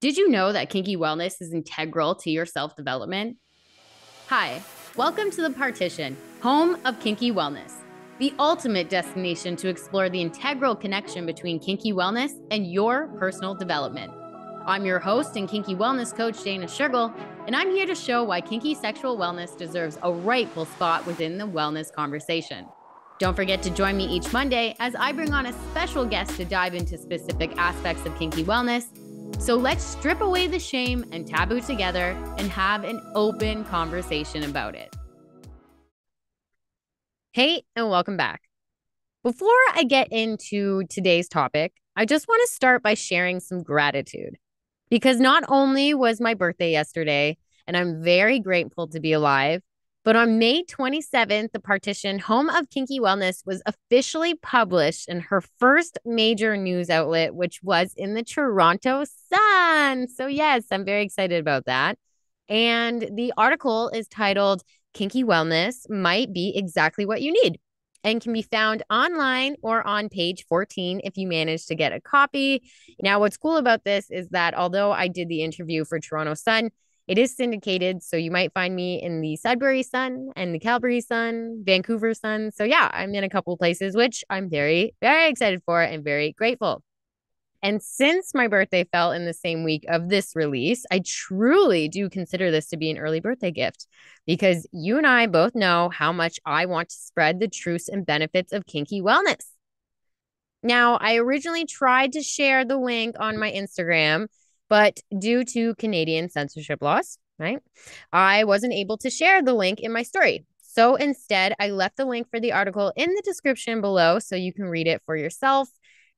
Did you know that kinky wellness is integral to your self development? Hi, welcome to The Partition, home of kinky wellness, the ultimate destination to explore the integral connection between kinky wellness and your personal development. I'm your host and kinky wellness coach, Dana Schergel, and I'm here to show why kinky sexual wellness deserves a rightful spot within the wellness conversation. Don't forget to join me each Monday as I bring on a special guest to dive into specific aspects of kinky wellness so let's strip away the shame and taboo together and have an open conversation about it. Hey, and welcome back. Before I get into today's topic, I just want to start by sharing some gratitude because not only was my birthday yesterday, and I'm very grateful to be alive, but on May 27th, the partition Home of Kinky Wellness was officially published in her first major news outlet, which was in the Toronto Sun. So, yes, I'm very excited about that. And the article is titled Kinky Wellness Might Be Exactly What You Need and can be found online or on page 14 if you manage to get a copy. Now, what's cool about this is that although I did the interview for Toronto Sun, it is syndicated, so you might find me in the Sudbury Sun and the Calgary Sun, Vancouver Sun. So yeah, I'm in a couple places, which I'm very, very excited for and very grateful. And since my birthday fell in the same week of this release, I truly do consider this to be an early birthday gift because you and I both know how much I want to spread the truths and benefits of kinky wellness. Now, I originally tried to share the link on my Instagram but due to Canadian censorship laws, right, I wasn't able to share the link in my story. So instead, I left the link for the article in the description below so you can read it for yourself.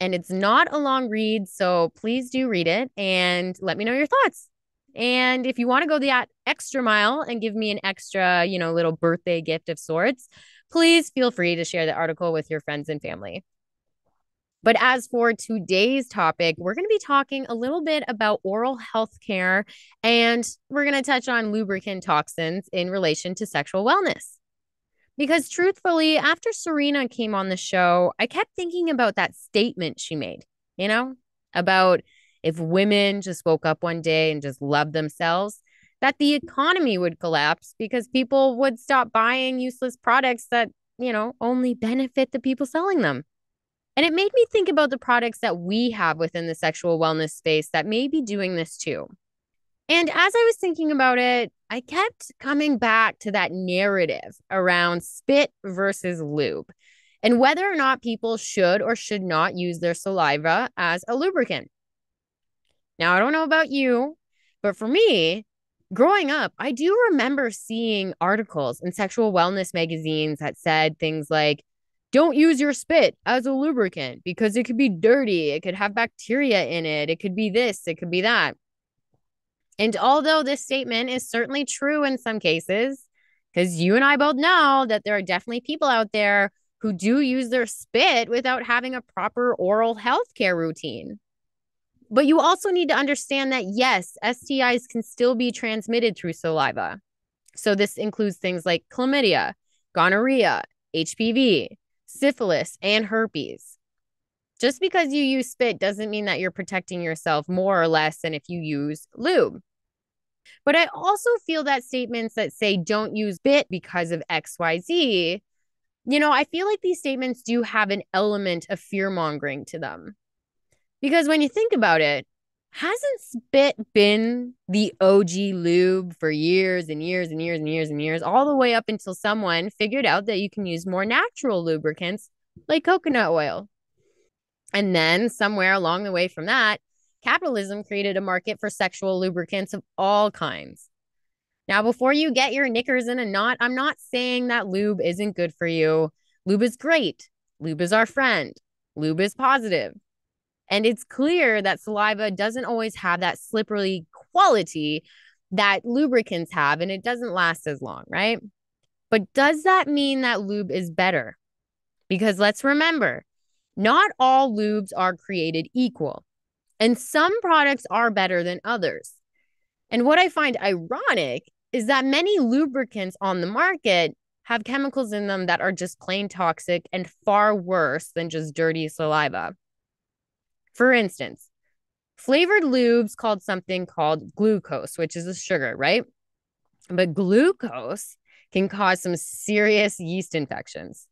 And it's not a long read, so please do read it and let me know your thoughts. And if you want to go the extra mile and give me an extra, you know, little birthday gift of sorts, please feel free to share the article with your friends and family. But as for today's topic, we're going to be talking a little bit about oral health care and we're going to touch on lubricant toxins in relation to sexual wellness. Because truthfully, after Serena came on the show, I kept thinking about that statement she made, you know, about if women just woke up one day and just loved themselves, that the economy would collapse because people would stop buying useless products that, you know, only benefit the people selling them. And it made me think about the products that we have within the sexual wellness space that may be doing this too. And as I was thinking about it, I kept coming back to that narrative around spit versus lube and whether or not people should or should not use their saliva as a lubricant. Now, I don't know about you, but for me, growing up, I do remember seeing articles in sexual wellness magazines that said things like, don't use your spit as a lubricant because it could be dirty. It could have bacteria in it. It could be this, it could be that. And although this statement is certainly true in some cases, because you and I both know that there are definitely people out there who do use their spit without having a proper oral health care routine. But you also need to understand that yes, STIs can still be transmitted through saliva. So this includes things like chlamydia, gonorrhea, HPV, syphilis, and herpes. Just because you use spit doesn't mean that you're protecting yourself more or less than if you use lube. But I also feel that statements that say don't use bit because of XYZ, you know, I feel like these statements do have an element of fear mongering to them. Because when you think about it, hasn't spit been the OG lube for years and years and years and years and years, all the way up until someone figured out that you can use more natural lubricants like coconut oil? And then, somewhere along the way from that, capitalism created a market for sexual lubricants of all kinds. Now, before you get your knickers in a knot, I'm not saying that lube isn't good for you. Lube is great. Lube is our friend. Lube is positive. And it's clear that saliva doesn't always have that slippery quality that lubricants have, and it doesn't last as long, right? But does that mean that lube is better? Because let's remember, not all lubes are created equal, and some products are better than others. And what I find ironic is that many lubricants on the market have chemicals in them that are just plain toxic and far worse than just dirty saliva. For instance, flavored lubes called something called glucose, which is a sugar, right? But glucose can cause some serious yeast infections.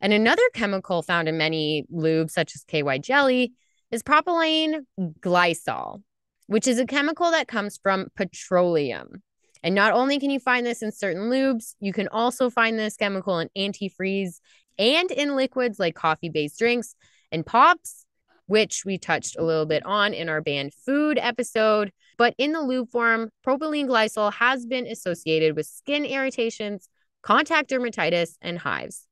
And another chemical found in many lubes, such as KY jelly, is propylene glycol, which is a chemical that comes from petroleum. And not only can you find this in certain lubes, you can also find this chemical in antifreeze and in liquids like coffee based drinks and pops, which we touched a little bit on in our banned food episode. But in the lube form, propylene glycol has been associated with skin irritations, contact dermatitis, and hives.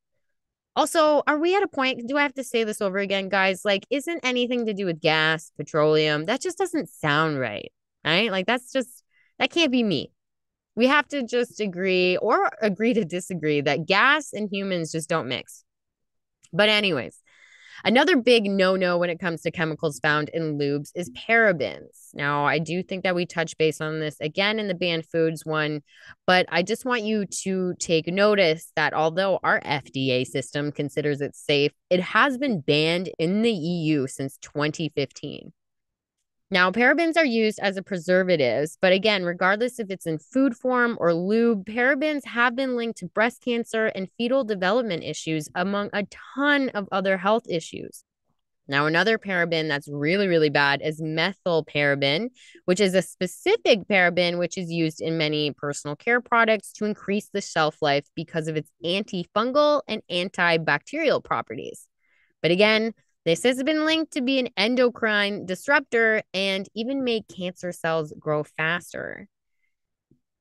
Also, are we at a point? Do I have to say this over again, guys? Like, isn't anything to do with gas, petroleum? That just doesn't sound right. Right? Like, that's just, that can't be me. We have to just agree or agree to disagree that gas and humans just don't mix. But, anyways, Another big no no when it comes to chemicals found in lubes is parabens. Now, I do think that we touch base on this again in the banned foods one, but I just want you to take notice that although our FDA system considers it safe, it has been banned in the EU since 2015. Now, parabens are used as a preservatives, but again, regardless if it's in food form or lube, parabens have been linked to breast cancer and fetal development issues, among a ton of other health issues. Now, another paraben that's really, really bad is methylparaben, which is a specific paraben which is used in many personal care products to increase the shelf life because of its antifungal and antibacterial properties. But again, this has been linked to be an endocrine disruptor and even make cancer cells grow faster.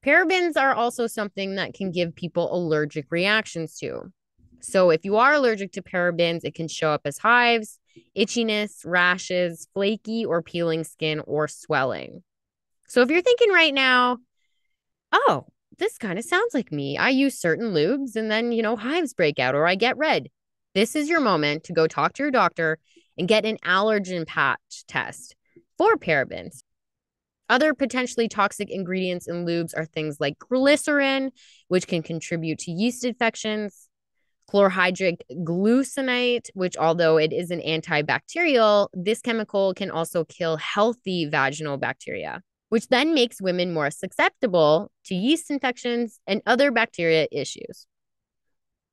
Parabens are also something that can give people allergic reactions to. So, if you are allergic to parabens, it can show up as hives, itchiness, rashes, flaky or peeling skin, or swelling. So, if you're thinking right now, oh, this kind of sounds like me. I use certain lubes and then, you know, hives break out or I get red. This is your moment to go talk to your doctor and get an allergen patch test for parabens. Other potentially toxic ingredients in lubes are things like glycerin, which can contribute to yeast infections, chlorhexidine gluconate, which, although it is an antibacterial, this chemical can also kill healthy vaginal bacteria, which then makes women more susceptible to yeast infections and other bacteria issues.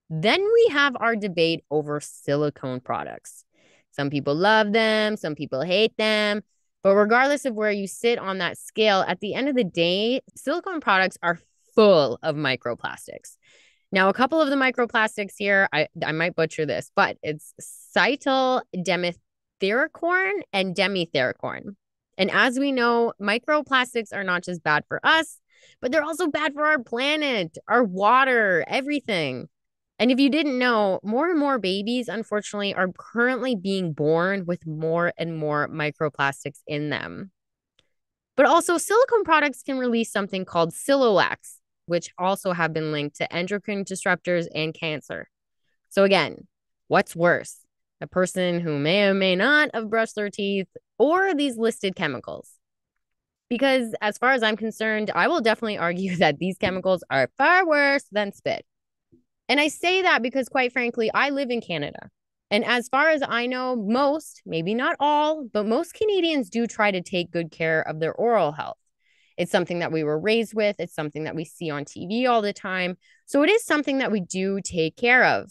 Then we have our debate over silicone products. Some people love them, some people hate them. But regardless of where you sit on that scale, at the end of the day, silicone products are full of microplastics. Now, a couple of the microplastics here, I, I might butcher this, but it's cytyl and dimethyrocorn. And as we know, microplastics are not just bad for us, but they're also bad for our planet, our water, everything. And if you didn't know, more and more babies, unfortunately, are currently being born with more and more microplastics in them. But also, silicone products can release something called siloax, which also have been linked to endocrine disruptors and cancer. So, again, what's worse? A person who may or may not have brushed their teeth or these listed chemicals? Because, as far as I'm concerned, I will definitely argue that these chemicals are far worse than spit. And I say that because, quite frankly, I live in Canada. And as far as I know, most, maybe not all, but most Canadians do try to take good care of their oral health. It's something that we were raised with, it's something that we see on TV all the time. So it is something that we do take care of.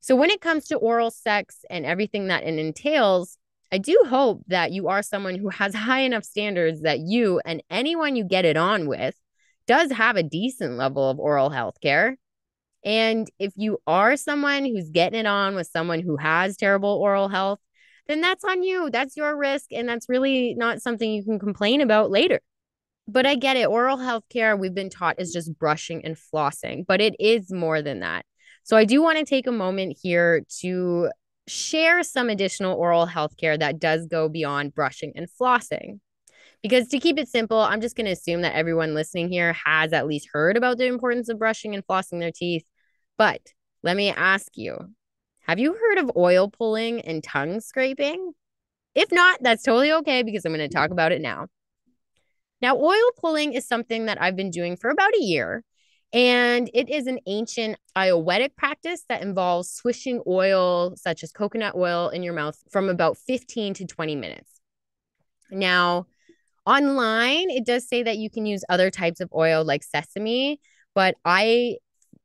So when it comes to oral sex and everything that it entails, I do hope that you are someone who has high enough standards that you and anyone you get it on with does have a decent level of oral health care. And if you are someone who's getting it on with someone who has terrible oral health, then that's on you. That's your risk. And that's really not something you can complain about later. But I get it. Oral health care, we've been taught, is just brushing and flossing, but it is more than that. So I do want to take a moment here to share some additional oral health care that does go beyond brushing and flossing. Because to keep it simple, I'm just going to assume that everyone listening here has at least heard about the importance of brushing and flossing their teeth. But let me ask you have you heard of oil pulling and tongue scraping? If not, that's totally okay because I'm going to talk about it now. Now, oil pulling is something that I've been doing for about a year, and it is an ancient Ayurvedic practice that involves swishing oil, such as coconut oil, in your mouth from about 15 to 20 minutes. Now, online, it does say that you can use other types of oil like sesame, but I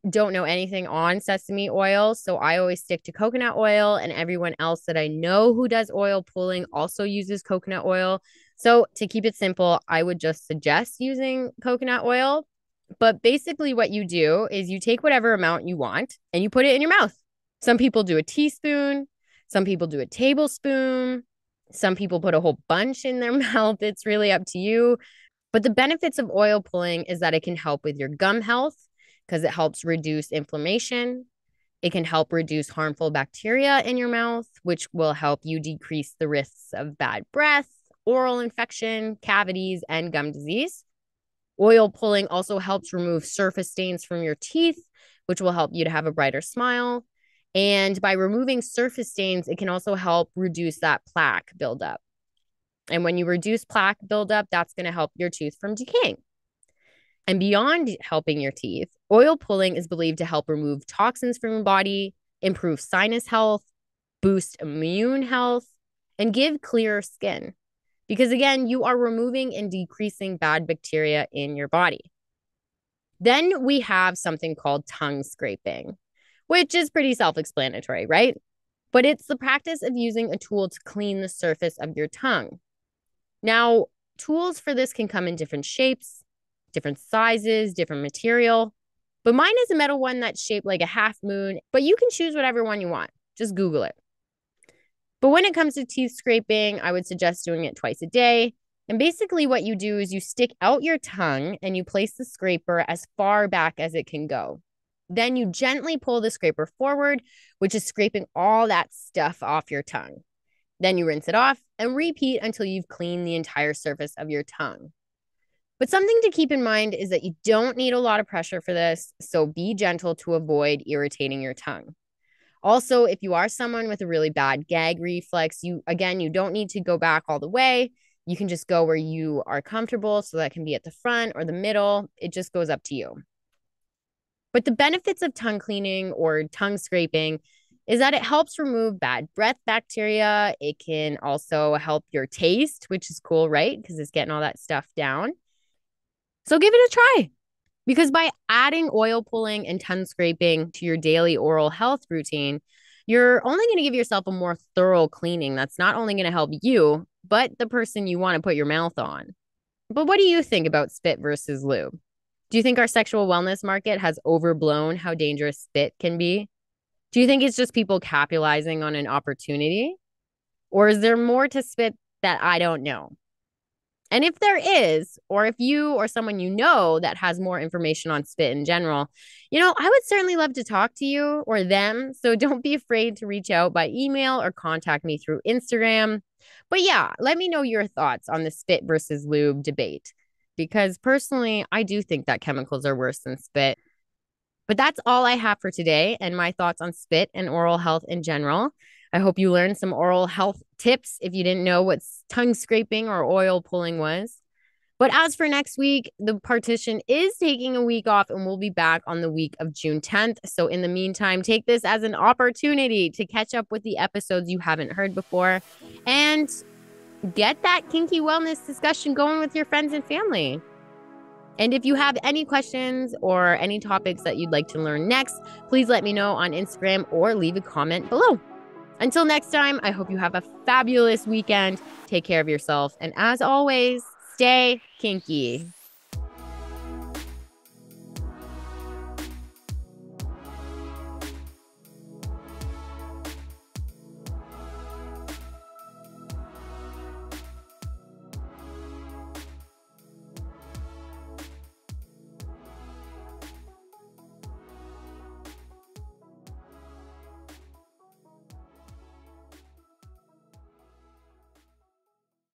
don't know anything on sesame oil. So I always stick to coconut oil, and everyone else that I know who does oil pulling also uses coconut oil. So to keep it simple, I would just suggest using coconut oil. But basically, what you do is you take whatever amount you want and you put it in your mouth. Some people do a teaspoon, some people do a tablespoon, some people put a whole bunch in their mouth. It's really up to you. But the benefits of oil pulling is that it can help with your gum health because it helps reduce inflammation. It can help reduce harmful bacteria in your mouth, which will help you decrease the risks of bad breath, oral infection, cavities, and gum disease. Oil pulling also helps remove surface stains from your teeth, which will help you to have a brighter smile. And by removing surface stains, it can also help reduce that plaque buildup. And when you reduce plaque buildup, that's going to help your tooth from decaying. And beyond helping your teeth, oil pulling is believed to help remove toxins from your body, improve sinus health, boost immune health, and give clearer skin. Because again, you are removing and decreasing bad bacteria in your body. Then we have something called tongue scraping which is pretty self explanatory, right? But it's the practice of using a tool to clean the surface of your tongue. Now, tools for this can come in different shapes, different sizes, different material. But mine is a metal one that's shaped like a half moon, but you can choose whatever one you want. Just Google it. But when it comes to teeth scraping, I would suggest doing it twice a day. And basically, what you do is you stick out your tongue and you place the scraper as far back as it can go. Then you gently pull the scraper forward, which is scraping all that stuff off your tongue. Then you rinse it off and repeat until you've cleaned the entire surface of your tongue. But something to keep in mind is that you don't need a lot of pressure for this, so be gentle to avoid irritating your tongue. Also, if you are someone with a really bad gag reflex, you again, you don't need to go back all the way. You can just go where you are comfortable, so that can be at the front or the middle. It just goes up to you. But the benefits of tongue cleaning or tongue scraping is that it helps remove bad breath bacteria. It can also help your taste, which is cool, right? Because it's getting all that stuff down. So give it a try. Because by adding oil pulling and tongue scraping to your daily oral health routine, you're only going to give yourself a more thorough cleaning that's not only going to help you, but the person you want to put your mouth on. But what do you think about spit versus lube? Do you think our sexual wellness market has overblown how dangerous spit can be? Do you think it's just people capitalizing on an opportunity? Or is there more to spit that I don't know? And if there is, or if you or someone you know that has more information on spit in general, you know, I would certainly love to talk to you or them. So don't be afraid to reach out by email or contact me through Instagram. But yeah, let me know your thoughts on the spit versus lube debate because personally, I do think that chemicals are worse than spit. But that's all I have for today and my thoughts on spit and oral health in general. I hope you learned some oral health tips if you didn't know what tongue scraping or oil pulling was. But as for next week, the partition is taking a week off and we'll be back on the week of June 10th. So, in the meantime, take this as an opportunity to catch up with the episodes you haven't heard before and get that kinky wellness discussion going with your friends and family. And if you have any questions or any topics that you'd like to learn next, please let me know on Instagram or leave a comment below. Until next time, I hope you have a fabulous weekend. Take care of yourself. And as always, stay kinky.